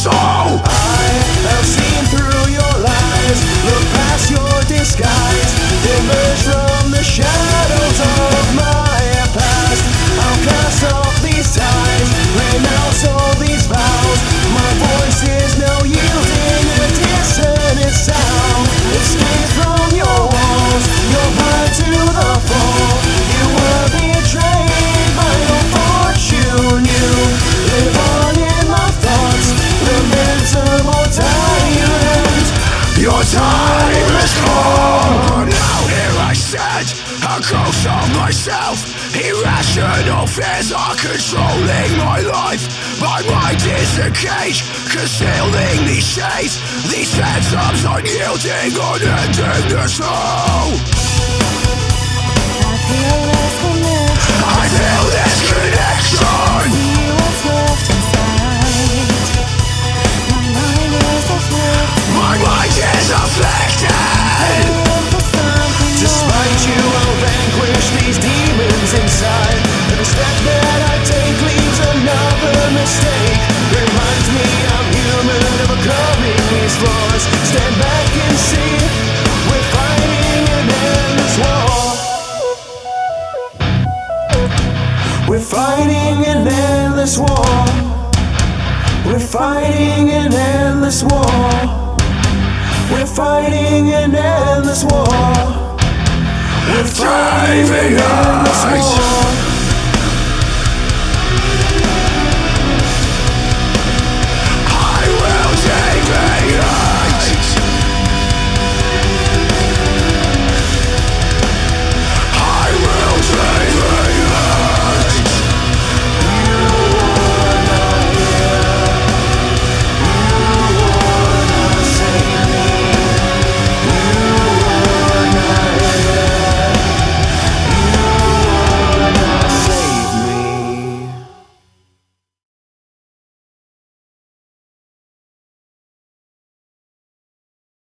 song. A ghost of myself. Irrational fears are controlling my life. My mind is a cage Concealing these shades. These phantoms unyielding Unending the soul. We're fighting an endless war. We're fighting an endless war. We're fighting an endless war.